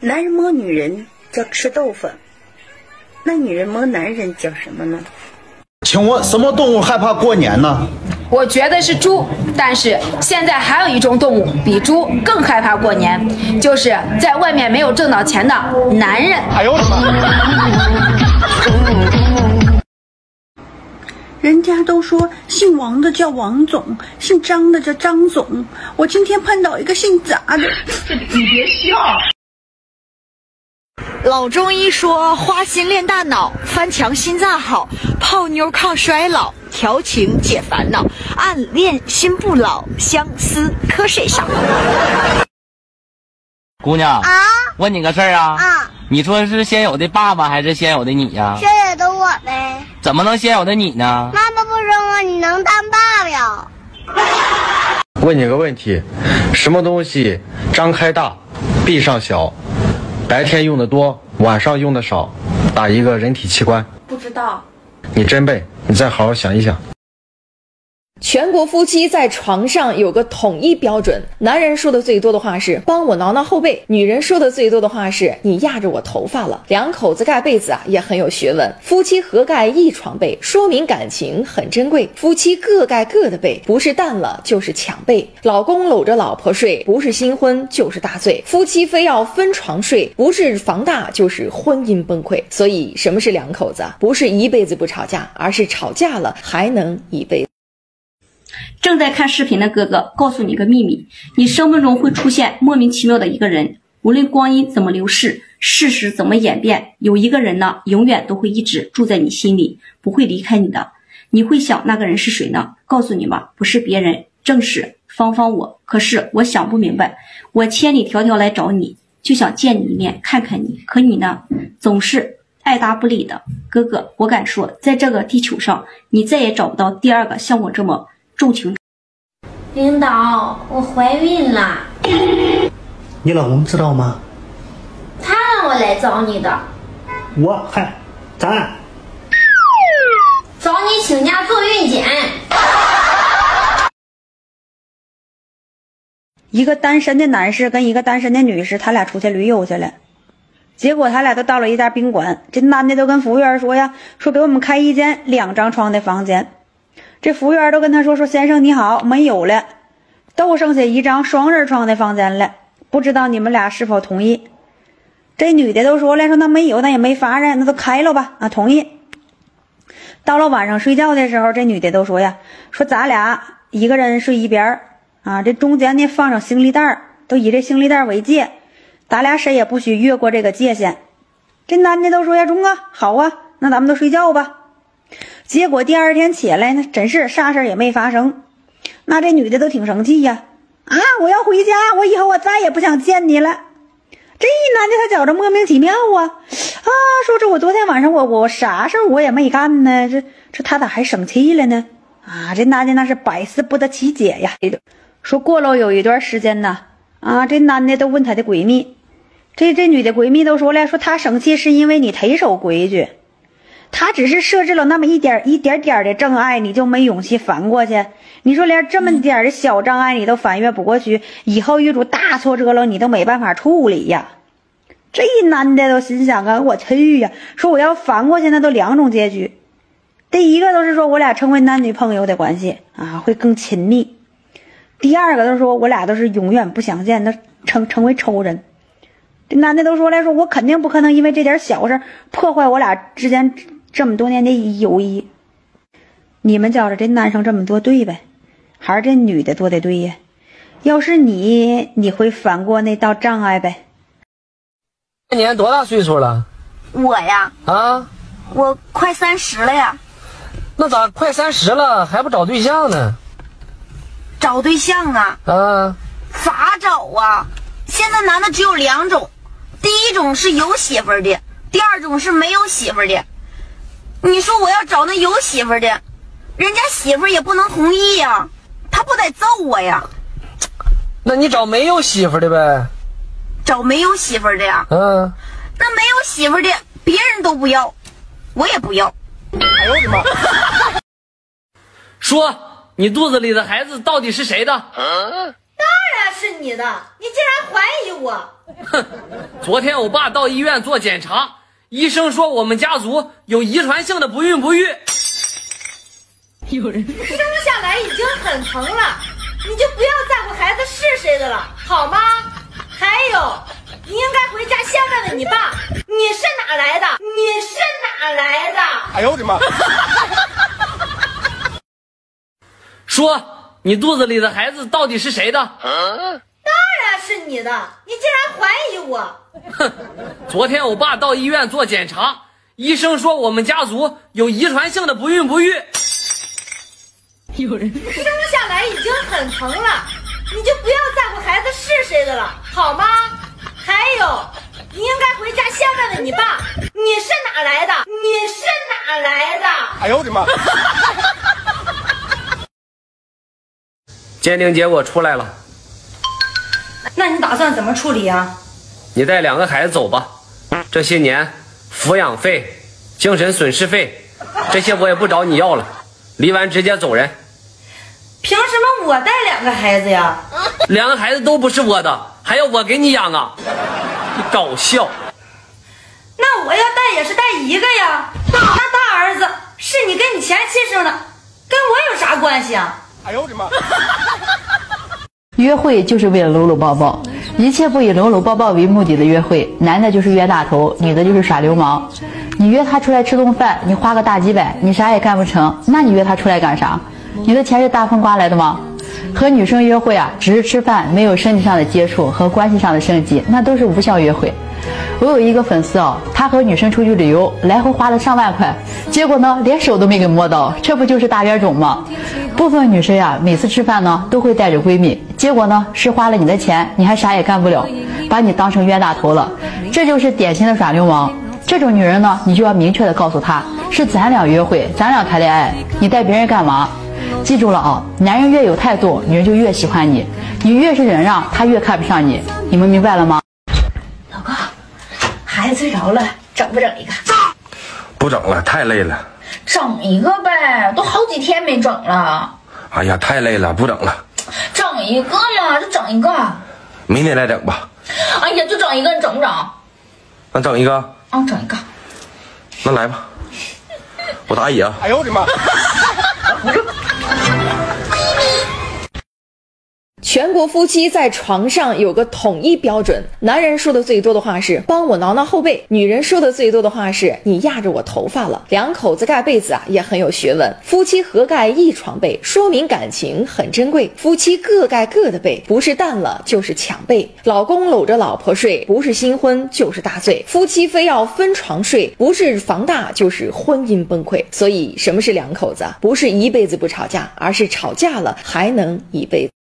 男人摸女人叫吃豆腐，那女人摸男人叫什么呢？请问什么动物害怕过年呢？我觉得是猪，但是现在还有一种动物比猪更害怕过年，就是在外面没有挣到钱的男人。哎呦我的妈！人家都说姓王的叫王总，姓张的叫张总。我今天碰到一个姓杂的，你别笑。老中医说：花心练大脑，翻墙心脏好，泡妞抗衰老，调情解烦恼，暗恋心不老，相思瞌睡少。姑娘啊，问你个事儿啊。啊。你说是先有的爸爸还是先有的你呀？先有的我呗。怎么能先有的你呢？妈妈不生我，你能当爸爸呀？问你个问题，什么东西张开大，闭上小，白天用的多，晚上用的少，打一个人体器官？不知道。你真背，你再好好想一想。全国夫妻在床上有个统一标准，男人说的最多的话是帮我挠挠后背，女人说的最多的话是你压着我头发了。两口子盖被子啊也很有学问，夫妻合盖一床被，说明感情很珍贵；夫妻各盖各的被，不是淡了就是抢被。老公搂着老婆睡，不是新婚就是大醉；夫妻非要分床睡，不是房大就是婚姻崩溃。所以什么是两口子？不是一辈子不吵架，而是吵架了还能一辈子。正在看视频的哥哥，告诉你个秘密：你生命中会出现莫名其妙的一个人，无论光阴怎么流逝，事实怎么演变，有一个人呢，永远都会一直住在你心里，不会离开你的。你会想那个人是谁呢？告诉你吧，不是别人，正是芳芳我。可是我想不明白，我千里迢迢来找你，就想见你一面，看看你，可你呢，总是爱答不理的。哥哥，我敢说，在这个地球上，你再也找不到第二个像我这么。重情，领导，我怀孕了。你老公知道吗？他让我来找你的。我嗨，咱找你请假做孕检。一个单身的男士跟一个单身的女士，他俩出去旅游去了，结果他俩都到了一家宾馆，这男的都跟服务员说呀，说给我们开一间两张床的房间。这服务员都跟他说：“说先生你好，没有了，都剩下一张双人床的房间了，不知道你们俩是否同意？”这女的都说了：“说那没有，那也没法儿，那都开了吧。”啊，同意。到了晚上睡觉的时候，这女的都说呀：“说咱俩一个人睡一边啊，这中间呢放上行李袋都以这行李袋为界，咱俩谁也不许越过这个界限。”这男的都说呀：“中啊，好啊，那咱们都睡觉吧。”结果第二天起来呢，真是啥事儿也没发生。那这女的都挺生气呀，啊，我要回家，我以后我再也不想见你了。这男的他觉着莫名其妙啊，啊，说这我昨天晚上我我啥事儿我也没干呢，这这他咋还生气了呢？啊，这男的那是百思不得其解呀。说过了有一段时间呢，啊，这男的都问他的闺蜜，这这女的闺蜜都说了，说她生气是因为你忒守规矩。他只是设置了那么一点一点点的障碍，你就没勇气翻过去。你说连这么点的小障碍你都翻越不过去，以后遇着大挫折了你都没办法处理呀。这男的都心想啊，我去呀！说我要翻过去，那都两种结局。第一个都是说我俩成为男女朋友的关系啊，会更亲密；第二个都是说我俩都是永远不相见，那成成为仇人。这男的都说了，说我肯定不可能因为这点小事破坏我俩之间。这么多年的友谊，你们觉着这男生这么做对呗，还是这女的做的对呀？要是你，你会翻过那道障碍呗？今年多大岁数了？我呀，啊，我快三十了呀。那咋快三十了还不找对象呢？找对象啊？啊？咋找啊？现在男的只有两种，第一种是有媳妇的，第二种是没有媳妇的。你说我要找那有媳妇的，人家媳妇也不能同意呀，他不得揍我呀？那你找没有媳妇的呗？找没有媳妇的呀？嗯。那没有媳妇的，别人都不要，我也不要。哎呦我的妈！说，你肚子里的孩子到底是谁的？当然是你的，你竟然怀疑我！哼，昨天我爸到医院做检查，医生说我们家族有遗传性的不孕不育。有人生下来已经很疼了，你就不要在乎孩子是谁的了，好吗？还有，你应该回家先问问你爸，你是哪来的？你是哪来的？哎呦我的妈！说，你肚子里的孩子到底是谁的？当然是你的，你竟然怀疑我！哼，昨天我爸到医院做检查，医生说我们家族有遗传性的不孕不育。有人生下来已经很疼了，你就不要在乎孩子是谁的了，好吗？还有，你应该回家先问问你爸，你是哪来的？你是哪来的？哎呦我的妈！鉴定结果出来了，那你打算怎么处理啊？你带两个孩子走吧。这些年，抚养费、精神损失费，这些我也不找你要了，离完直接走人。凭什么我带两个孩子呀？两个孩子都不是我的，还要我给你养啊？你搞笑！那我要带也是带一个呀。那大儿子是你跟你前妻生的，跟我有啥关系啊？哎呦我的妈！约会就是为了搂搂抱抱，一切不以搂搂抱抱为目的的约会，男的就是冤大头，女的就是耍流氓。你约他出来吃顿饭，你花个大几百，你啥也干不成，那你约他出来干啥？你的钱是大风刮来的吗？和女生约会啊，只是吃饭，没有身体上的接触和关系上的升级，那都是无效约会。我有一个粉丝哦，他和女生出去旅游，来回花了上万块，结果呢，连手都没给摸到，这不就是大冤种吗？部分女生呀，每次吃饭呢，都会带着闺蜜，结果呢，是花了你的钱，你还啥也干不了，把你当成冤大头了，这就是典型的耍流氓。这种女人呢，你就要明确的告诉她，是咱俩约会，咱俩谈恋爱，你带别人干嘛？记住了啊，男人越有态度，女人就越喜欢你，你越是忍让，他越看不上你，你们明白了吗？老公，孩子睡着了，整不整一个？不整了，太累了。整一个呗，都好几天没整了。哎呀，太累了，不整了。整一个嘛，就整一个。明天再整吧。哎呀，就整一个，你整不整？那整一个。啊，整一个。那来吧，我打野啊。哎呦我的妈！全国夫妻在床上有个统一标准，男人说的最多的话是帮我挠挠后背，女人说的最多的话是你压着我头发了。两口子盖被子啊也很有学问，夫妻合盖一床被，说明感情很珍贵。夫妻各盖各的被，不是淡了就是抢被。老公搂着老婆睡，不是新婚就是大醉。夫妻非要分床睡，不是房大就是婚姻崩溃。所以什么是两口子？不是一辈子不吵架，而是吵架了还能一辈子。